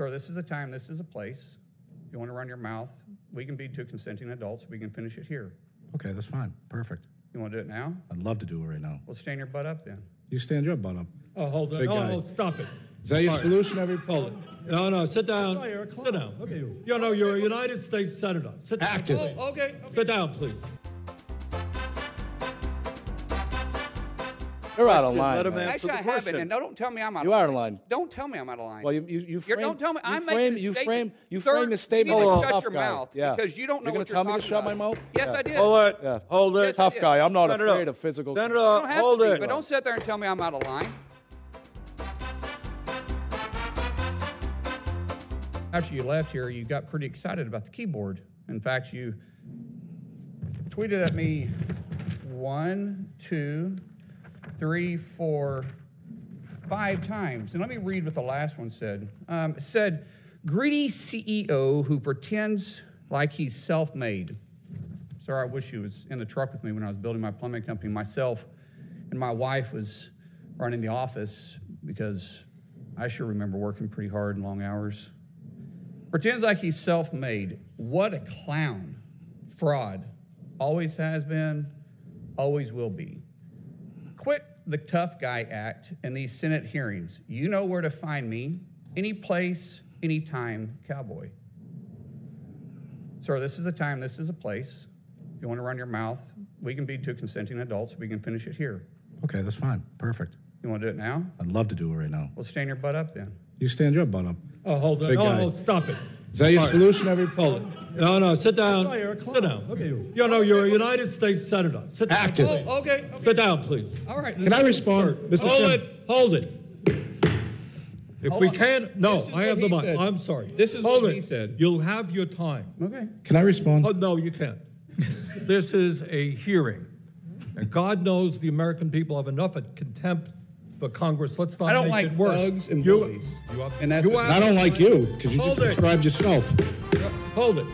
Sir, this is a time, this is a place. If you want to run your mouth, we can be two consenting adults. We can finish it here. Okay, that's fine. Perfect. You want to do it now? I'd love to do it right now. Well, stand your butt up then. You stand your butt up. Oh, hold on. Big Oh, guy. oh, stop it. Is that your Sorry. solution every Hold it. No, no, sit down. Sit down. Look at you. You know, you're a United States Senator. Sit down. Active. please. Oh, okay. Sit down, please. You're out of line. Let him man. answer Actually, the I haven't, and no, don't tell me I'm out of line. You are out of line. Don't tell me I'm out of line. Well, you you you You're- frame. don't tell me. I'm frame, making a you statement. frame you Sir, frame the statement you need as to a shut tough your guy. mouth yeah. because you don't know You're gonna what you're tell me to talking shut my about. mouth? Yes, Yeah. I did. Hold it. Yeah. Hold it. Yes, I Tough did. guy. I'm not Senator, afraid of physical. You Senator, don't have hold to be, it. but don't sit there and tell me I'm out of line. After you left here, you got pretty excited about the keyboard. In fact, you tweeted at me one, two, three, four, five times. And let me read what the last one said. Um, it said, greedy CEO who pretends like he's self made. Sir, I wish you was in the truck with me when I was building my plumbing company. Myself and my wife was running the office because I sure remember working pretty hard and long hours. Pretends like he's self made. What a clown. Fraud. Always has been, always will be. Quit the tough guy act in these Senate hearings. You know where to find me, any place, any time, cowboy. Sir, this is a time, this is a place. If you want to run your mouth, we can be two consenting adults. We can finish it here. Okay, that's fine. Perfect. You want to do it now? I'd love to do it right now. Well, stand your butt up then. You stand your butt up. Oh, hold on. Big Oh, guy. oh, stop it. Is that your Sorry. solution every Hold it. No, no, sit down. Sorry, you're a. Sit down. Look at you. You know, you're a United States Senator. Sit down. Active. please. Oh, okay. Sit down, please. All right. Can I respond, Mr. Hold Sim? it. Hold it. If Hold we on. can, no, This is I have the he mic. said. I'm sorry. This is Hold what it. he said. You'll have your time. Okay. Can I respond? Oh, no, you can't. this is a hearing. And God knows the American people have enough of contempt for Congress. Let's not I don't make like it worse. thugs and You- bullies. You have, And that's you the- have I don't like you because you just described yourself. Hold it.